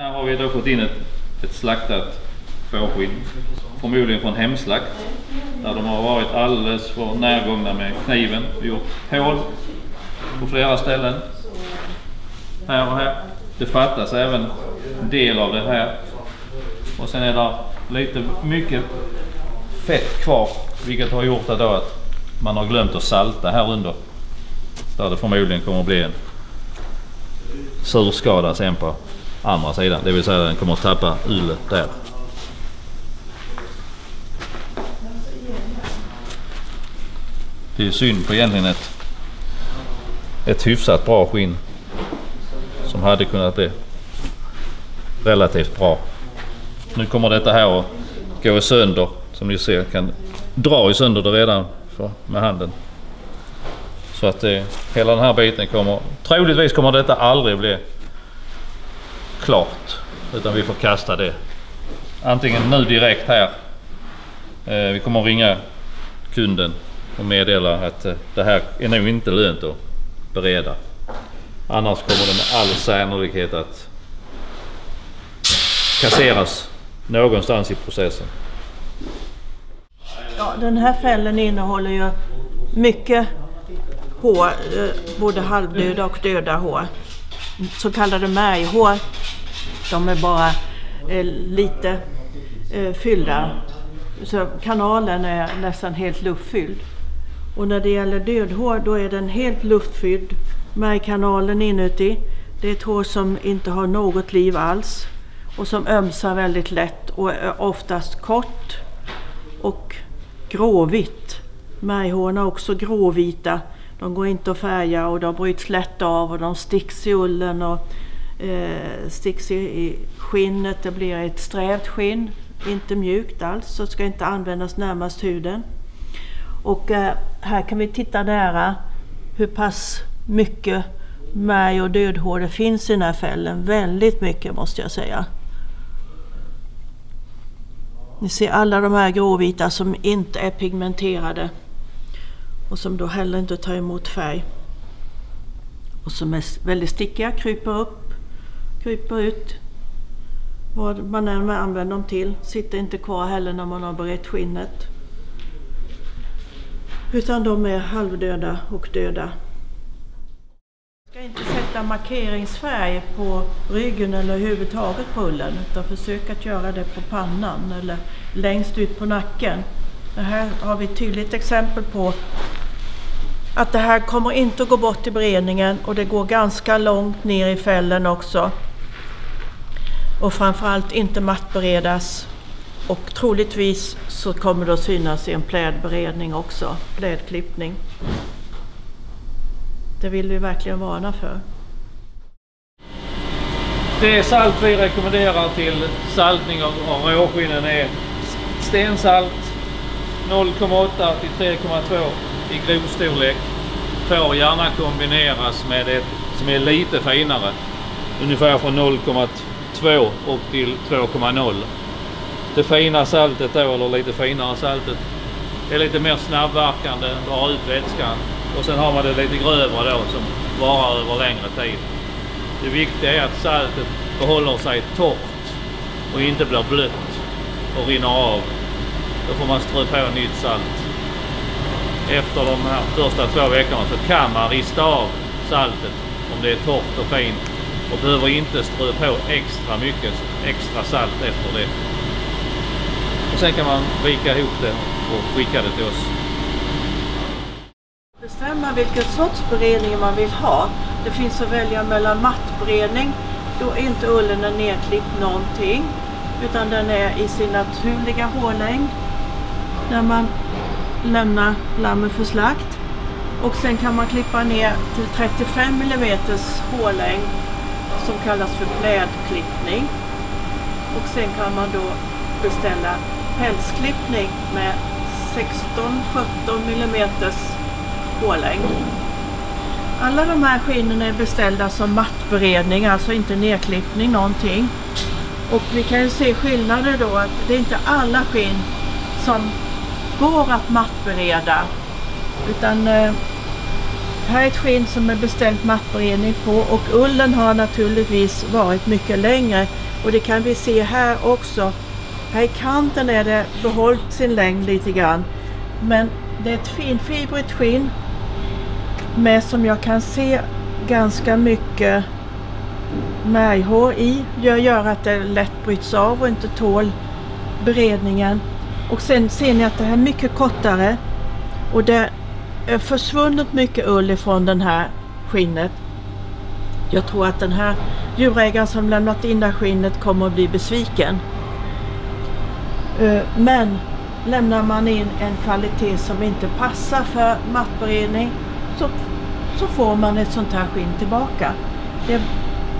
Här har vi då fått in ett, ett slaktat fårskinn. Förmodligen från hemslakt. Där de har varit alldeles för närgångna med kniven. och gjort hål på flera ställen. Här och här. Det fattas även en del av det här. Och sen är det lite mycket fett kvar. Vilket har gjort att, att man har glömt att salta här under. Där det förmodligen kommer att bli en surskada sen på andra sidan. Det vill säga den kommer att tappa ylle där. Det är synd på egentligen ett, ett hyfsat bra skinn. Som hade kunnat bli relativt bra. Nu kommer detta här att gå sönder. Som ni ser kan dra i sönder det redan för, med handen. Så att det, hela den här biten kommer, troligtvis kommer detta aldrig bli klart. Utan vi får kasta det. Antingen nu direkt här. Eh, vi kommer att ringa kunden och meddela att eh, det här är nog inte lönt att bereda. Annars kommer det med all sannolikhet att kasseras någonstans i processen. Ja, den här fällen innehåller ju mycket hår, eh, både halvdöda och döda hår. Så kallade märghår. De är bara eh, lite eh, fyllda. Så kanalen är nästan helt luftfylld. Och när det gäller dödhår då är den helt luftfylld. Märgkanalen inuti. Det är ett hår som inte har något liv alls och som ömsar väldigt lätt och är oftast kort och gråvitt. Märghåren är också gråvita. De går inte att färga och de bryts lätt av och de sticks i ullen och eh, sticks i, i skinnet. Det blir ett strävt skinn, inte mjukt alls, så ska inte användas närmast huden. Och eh, här kan vi titta nära hur pass mycket märg och dödhår det finns i den här fällen. Väldigt mycket måste jag säga. Ni ser alla de här gråvita som inte är pigmenterade och som då heller inte tar emot färg. Och som är väldigt stickiga, kryper upp, kryper ut. Vad man än använder dem till. Sitter inte kvar heller när man har berett skinnet. Utan de är halvdöda och döda. Jag ska inte sätta markeringsfärg på ryggen eller överhuvudtaget på ullen utan försök att göra det på pannan eller längst ut på nacken. Det här har vi ett tydligt exempel på att det här kommer inte att gå bort i beredningen och det går ganska långt ner i fällen också. Och framförallt inte mattberedas och troligtvis så kommer det att synas i en plädberedning också, plädklippning. Det vill vi verkligen varna för. Det salt vi rekommenderar till saltning av, av råskinnen är stensalt 0,8 till 3,2 i grovstorlek. Får gärna kombineras med ett som är lite finare. Ungefär från 0,2 2 upp till 2,0. Det fina saltet då, eller lite finare saltet, är lite mer snabbverkande, drar ut vätskan. Och sen har man det lite grövre då som varar över längre tid. Det viktiga är att saltet behåller sig torrt och inte blir blött och rinner av. Då får man strö på nytt salt. Efter de här första två veckorna så kan man rista av saltet om det är torrt och fint och behöver inte strö på extra mycket extra salt efter det. Och sen kan man vika ihop det och skicka det till oss. Bestämma vilken sorts beredning man vill ha. Det finns att välja mellan mattberedning, då är inte ullen är nedklippt någonting utan den är i sin naturliga hårlängd när man lämnar lammet för slakt. Och sen kan man klippa ner till 35 mm hårlängd som kallas för plädklippning. Och sen kan man då beställa pälsklippning med 16-17 mm hårlängd. Alla de här skinnen är beställda som mattberedning, alltså inte nedklippning någonting. Och vi kan ju se skillnader då att det är inte alla skinn som går att mattbereda. Utan eh, här är ett skinn som är beställt mattberedning på och ullen har naturligtvis varit mycket längre Och det kan vi se här också. Här i kanten är det behållit sin längd lite grann. Men det är ett finfibrigt skinn med som jag kan se ganska mycket märghår i. Det gör att det lätt bryts av och inte tål beredningen. Och sen ser ni att det här är mycket kortare och det Eh, försvunnit mycket ull ifrån den här skinnet. Jag tror att den här djurägaren som lämnat in det här skinnet kommer att bli besviken. Eh, men lämnar man in en kvalitet som inte passar för mattberedning så, så får man ett sånt här skinn tillbaka. Det,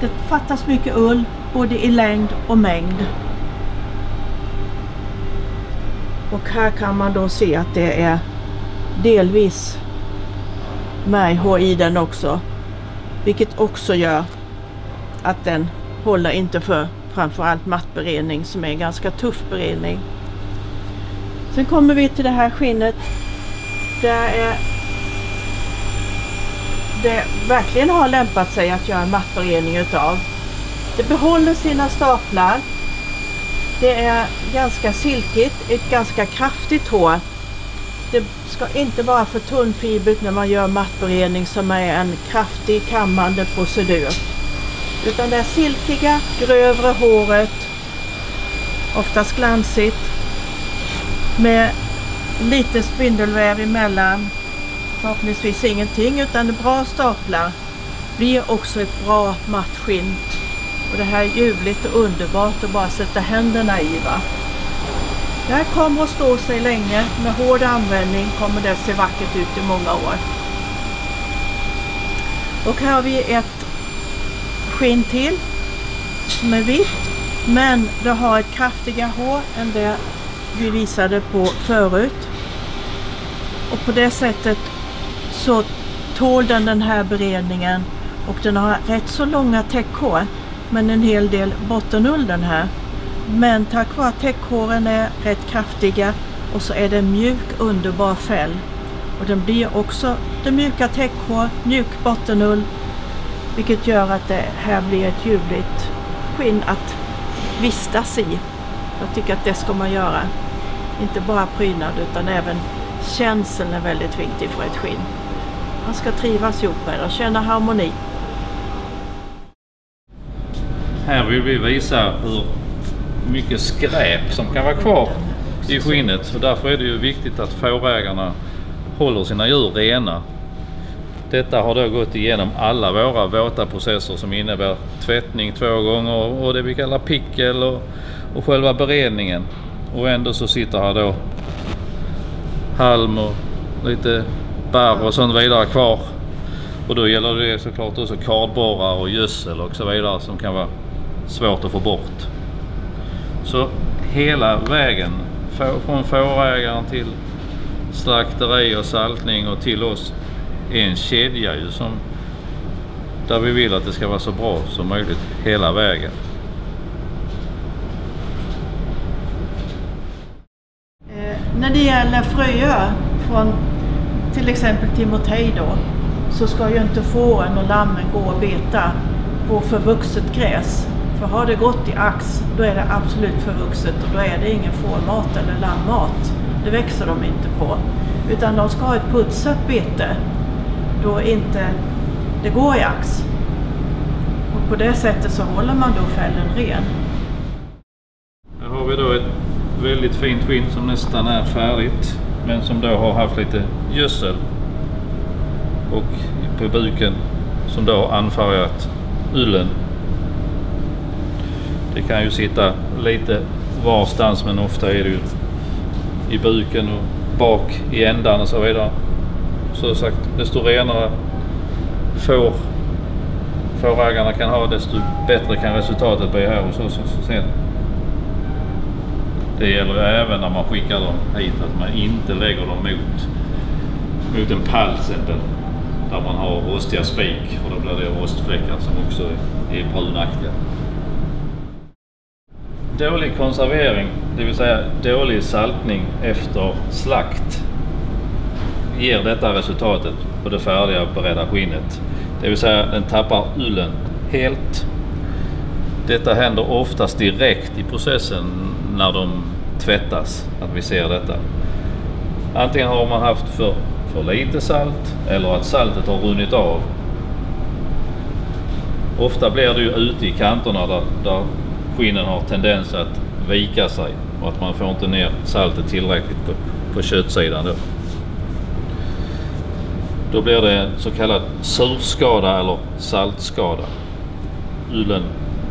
det fattas mycket ull både i längd och mängd. Och här kan man då se att det är delvis märghår i den också. Vilket också gör att den håller inte för framförallt mattberedning som är en ganska tuff beredning. Sen kommer vi till det här skinnet. Där är det verkligen har lämpat sig att göra mattberedning utav. Det behåller sina staplar. Det är ganska silkigt, ett ganska kraftigt hår. Det ska inte vara för tunnfibrigt när man gör mattberedning som är en kraftig kammande procedur. Utan det silkiga, grövre håret, oftast glansigt, med lite spindelväv emellan. Förhoppningsvis ingenting utan bra staplar blir också ett bra matt skinn. Och det här är ljuvligt och underbart att bara sätta händerna i. Va? Det här kommer att stå sig länge. Med hård användning kommer det se vackert ut i många år. Och här har vi ett skinn till som är vitt men det har ett kraftigare hår än det vi visade på förut. Och på det sättet så tål den den här beredningen och den har rätt så långa täckhår men en hel del bottenull den här. Men tack vare att täckhåren är rätt kraftiga och så är det mjuk underbar fäll. Och den blir också det mjuka täckhår, mjuk bottenull vilket gör att det här blir ett ljuvligt skinn att vistas i. Jag tycker att det ska man göra. Inte bara prydnad utan även känseln är väldigt viktig för ett skinn. Man ska trivas ihop med det och känna harmoni. Här vill vi visa hur mycket skräp som kan vara kvar i skinnet Så därför är det ju viktigt att fårägarna håller sina djur rena. Detta har då gått igenom alla våra våta processer som innebär tvättning två gånger och det vi kallar pickel och, och själva beredningen. Och ändå så sitter här då halm och lite barr och sånt vidare kvar. Och då gäller det såklart också kardborrar och gödsel och så vidare som kan vara svårt att få bort. Så hela vägen från fårägaren till slakteri och saltning och till oss är en kedja ju som där vi vill att det ska vara så bra som möjligt hela vägen. Eh, när det gäller fröer från till exempel Timotej då så ska ju inte fåren och lammen gå och beta på förvuxet gräs. För har det gått i ax då är det absolut förvuxet och då är det ingen fårmat eller lammat. Det växer de inte på. Utan de ska ha ett putsat bete då inte det går i ax. Och på det sättet så håller man då fällen ren. Här har vi då ett väldigt fint skinn som nästan är färdigt men som då har haft lite gödsel och på buken som då har anfärgat ullen. Det kan ju sitta lite varstans men ofta är det ju i buken och bak i ändan och så vidare. Så sagt, desto renare får fårägarna kan ha desto bättre kan resultatet bli här hos oss sen. Det gäller även när man skickar dem hit att man inte lägger dem mot, mot en pall exempel där man har rostiga spik för då blir det rostfläckar som också är brunaktiga. Dålig konservering, det vill säga dålig saltning efter slakt ger detta resultatet på det färdiga beredda skinnet. Det vill säga den tappar ullen helt. Detta händer oftast direkt i processen när de tvättas, att vi ser detta. Antingen har man haft för, för lite salt eller att saltet har runnit av. Ofta blir det ju ute i kanterna där, där skinnen har tendens att vika sig och att man får inte ner saltet tillräckligt på, på köttsidan då. Då blir det en så kallad surskada eller saltskada. Ullen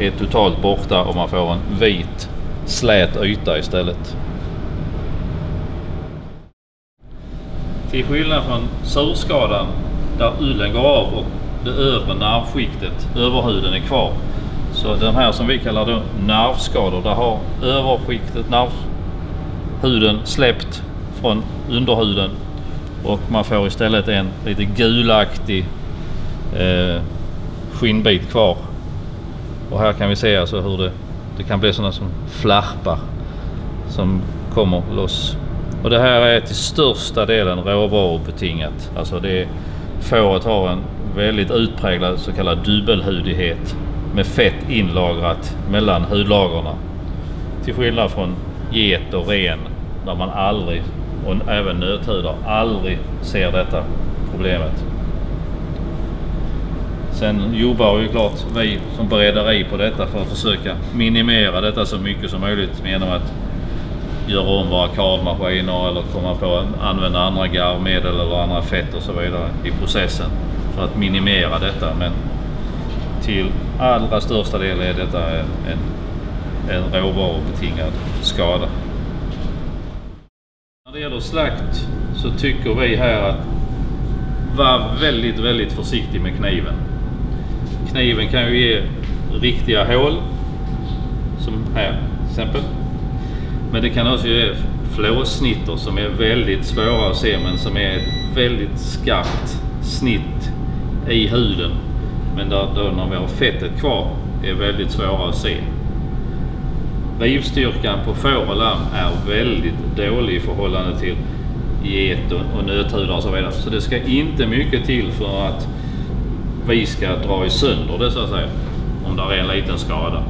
är totalt borta och man får en vit slät yta istället. Till skillnad från surskadan där ullen går av och det övre nervskiktet, överhuden, är kvar. Så de här som vi kallar då nervskador, där har överskiktet, nervhuden släppt från underhuden och man får istället en lite gulaktig eh, skinnbit kvar. Och här kan vi se alltså hur det, det kan bli sådana som flärpar som kommer loss. Och det här är till största delen råvarubetingat. Alltså det fåret har en väldigt utpräglad så kallad dubbelhudighet med fett inlagrat mellan hudlagren. Till skillnad från get och ren där man aldrig, och även nöthudar, aldrig ser detta problemet. Sen jobbar ju klart vi som beredare på detta för att försöka minimera detta så mycket som möjligt genom att göra om våra kardmaskiner eller komma på att använda andra garvmedel eller andra fett och så vidare i processen för att minimera detta. Men till allra största del är detta en, en råvarubetingad skada. När det gäller slakt så tycker vi här att var väldigt, väldigt försiktig med kniven. Kniven kan ju ge riktiga hål, som här till exempel. Men det kan också ge flåssnitter som är väldigt svåra att se men som är ett väldigt skarpt snitt i huden. Men där, då när vi har fettet kvar är väldigt svåra att se. Rivstyrkan på får och lamm är väldigt dålig i förhållande till get och, och nöthudar och så vidare. Så det ska inte mycket till för att vi ska dra i sönder det så att säga. Om det är en liten skada.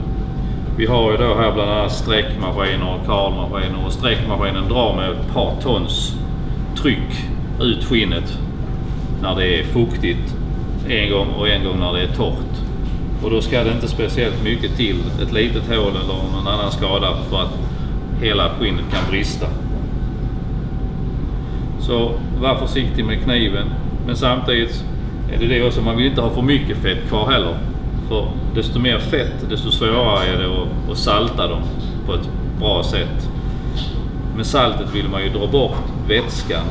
Vi har ju då här bland annat sträckmaskiner och karlmaskiner och sträckmaskinen drar med ett par tons tryck ut skinnet när det är fuktigt en gång och en gång när det är torrt. Och då ska det inte speciellt mycket till, ett litet hål eller någon annan skada för att hela skinnet kan brista. Så var försiktig med kniven. Men samtidigt är det det också, man vill inte ha för mycket fett kvar heller. För desto mer fett, desto svårare är det att, att salta dem på ett bra sätt. Med saltet vill man ju dra bort vätskan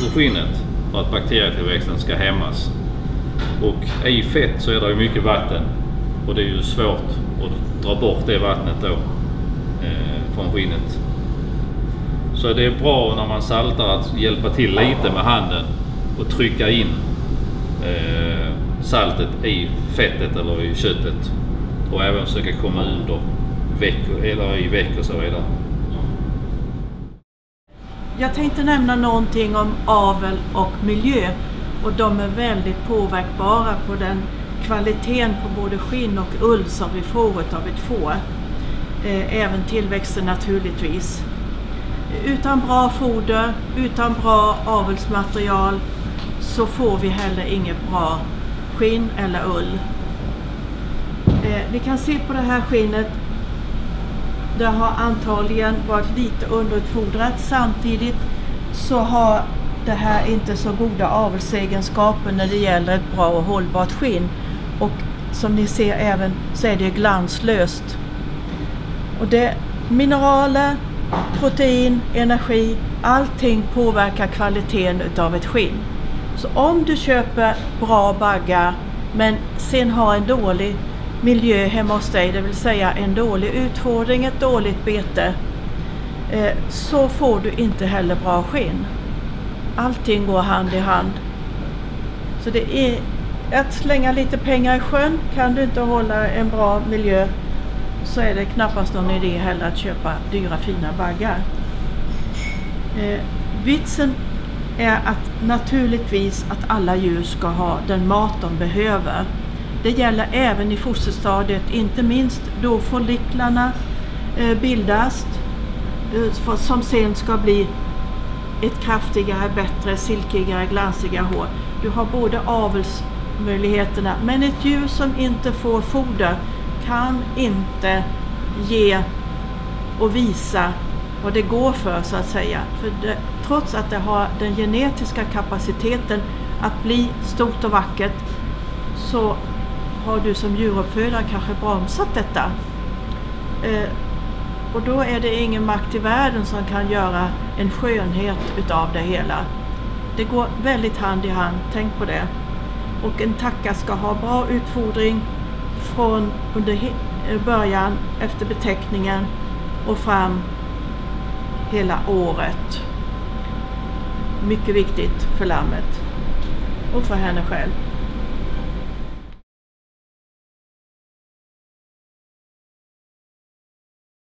ur skinnet för att bakterietillväxten ska hämmas. Och i fett så är det ju mycket vatten och det är ju svårt att dra bort det vattnet då eh, från skinnet. Så det är bra när man saltar att hjälpa till lite med handen och trycka in eh, saltet i fettet eller i köttet och även försöka komma under veckor, eller i veck och så vidare. Jag tänkte nämna någonting om avel och miljö och de är väldigt påverkbara på den kvaliteten på både skinn och ull som vi får av ett får. Eh, även tillväxten naturligtvis. Utan bra foder, utan bra avelsmaterial så får vi heller inget bra skinn eller ull. Vi ni kan se på det här skinnet. Det har antagligen varit lite underutfodrat. Samtidigt så har det här inte så goda avelsegenskaper när det gäller ett bra och hållbart skinn. Och som ni ser även så är det glanslöst. Och det mineraler, protein, energi, allting påverkar kvaliteten utav ett skinn. Så om du köper bra baggar men sen har en dålig miljö hemma hos dig, det vill säga en dålig utfodring, ett dåligt bete, eh, så får du inte heller bra skinn. Allting går hand i hand. Så det är att slänga lite pengar i sjön. Kan du inte hålla en bra miljö så är det knappast någon idé heller att köpa dyra fina baggar. Eh, vitsen är att naturligtvis att alla djur ska ha den mat de behöver. Det gäller även i fosterstadiet, inte minst då folliklarna eh, bildas eh, som sen ska bli ett kraftigare, bättre, silkigare, glansigare hår. Du har både avelsmöjligheterna men ett djur som inte får foder kan inte ge och visa vad det går för så att säga. För det, trots att det har den genetiska kapaciteten att bli stort och vackert så har du som djuruppfödare kanske bromsat detta. Eh, och då är det ingen makt i världen som kan göra en skönhet utav det hela. Det går väldigt hand i hand, tänk på det. Och en tacka ska ha bra utfodring från under eh, början efter beteckningen och fram hela året. Mycket viktigt för lammet och för henne själv.